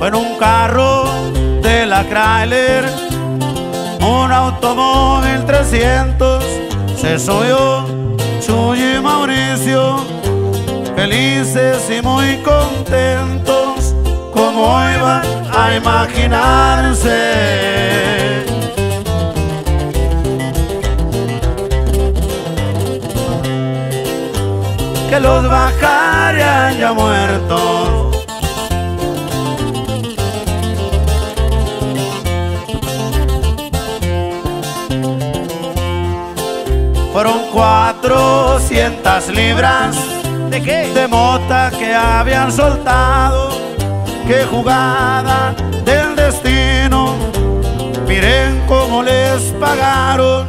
Fue en un carro de la Chrysler, un automóvil 300, se subió Chuy y Mauricio, felices y muy contentos, como iban a imaginarse. que los bajarían ya muertos. Fueron cuatrocientas libras ¿De qué? de mota que habían soltado. Qué jugada del destino. Miren cómo les pagaron.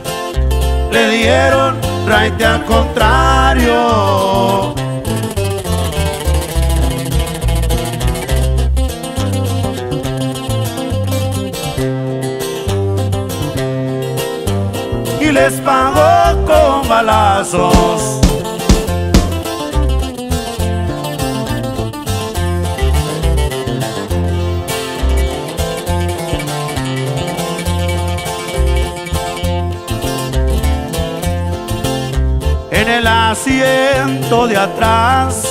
Le dieron raite al contrario. Y les pagó con balazos. En el asiento de atrás,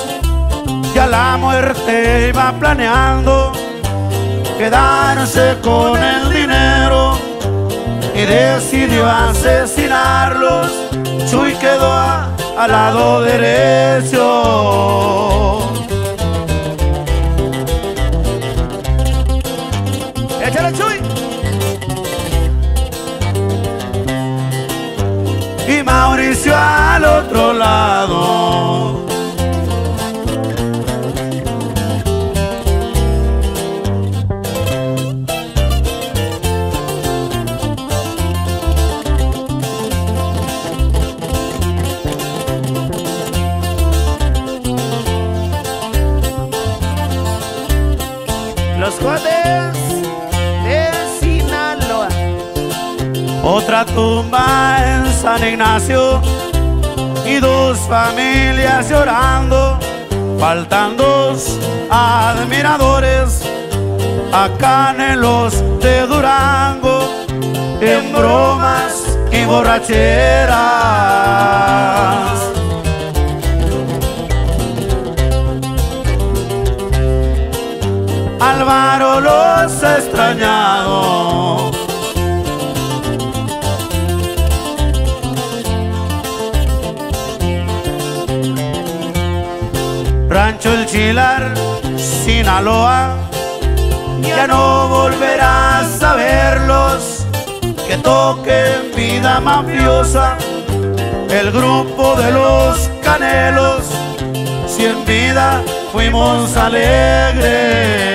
ya la muerte iba planeando quedarse con el dinero y decidió asesinarlos. Chuy quedó al lado derecho. ¡Échale, Chuy! y Mauricio al otro lado. Los cuates de Sinaloa. Otra tumba en San Ignacio y dos familias llorando. Faltan dos admiradores acá en los de Durango en bromas y borracheras. Álvaro los ha extrañado. Rancho El Chilar, Sinaloa, ya no volverás a verlos que toquen vida mafiosa. El grupo de los canelos, si en vida fuimos alegres.